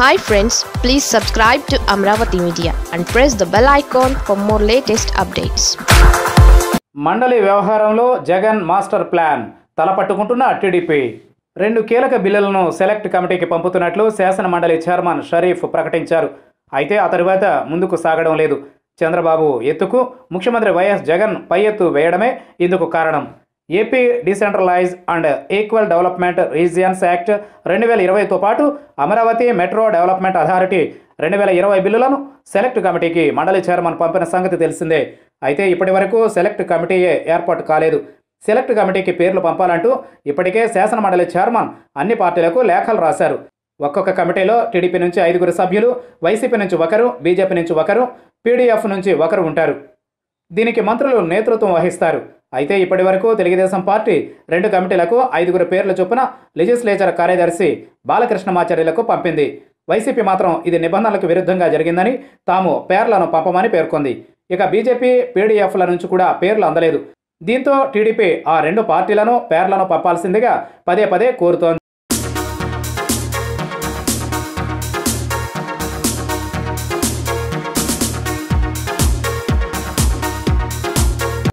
Hi friends please subscribe to Amaravati media and press the bell icon for more latest updates మండలి వ్యవహారంలో Jagan master plan తలపట్టుకుంటున్న TDP. రెండు కీలక బిల్లులను select కమిటీకి పంపుతున్నట్లు శాసన మండలి చైర్మన్ షరీఫ్ ప్రకటించారు. అయితే ఆ తరువాత ముందుకు సాగడం లేదు. చంద్రబాబు ఎత్తుకు ముఖ్యమంత్రి వైఎస్ జగన్ పై ఎత్తు వేయడమే ఇందుకు కారణం. AP decentralise and equal development regions act రెండు వేల ఇరవైతో పాటు అమరావతి మెట్రో డెవలప్మెంట్ అథారిటీ రెండు వేల ఇరవై బిల్లులను సెలెక్ట్ కమిటీకి మండలి చైర్మన్ పంపిన సంగతి తెలిసిందే. అయితే ఇప్పటి వరకు సెలెక్ట్ కమిటీయే ఏర్పాటు కాలేదు. సెలెక్ట్ కమిటీకి పేర్లు పంపాలంటూ ఇప్పటికే శాసన మండలి చైర్మన్ అన్ని పార్టీలకు లేఖలు రాశారు. ఒక్కొక్క కమిటీలో టీడీపీ నుంచి ఐదుగురు సభ్యులు వైసీపీ నుంచి ఒకరు బీజేపీ నుంచి ఒకరు పీడీఎఫ్ నుంచి ఒకరు ఉంటారు. దీనికి మంత్రులు నేతృత్వం వహిస్తారు. అయితే ఇప్పటి వరకు తెలుగుదేశం పార్టీ రెండు కమిటీలకు ఐదుగురు పేర్ల చొప్పున లెజిస్లేచర్ కార్యదర్శి బాలకృష్ణమాచార్యులకు పంపింది. వైసీపీ మాత్రం ఇది నిబంధనలకు విరుద్ధంగా జరిగిందని తాము పేర్లను పంపమని పేర్కొంది. ఇక బీజేపీ పీడీఎఫ్ల నుంచి కూడా పేర్లు అందలేదు. దీంతో టీడీపీ ఆ రెండు పార్టీలను పేర్లను పంపాల్సిందిగా పదే పదే కోరుతోంది.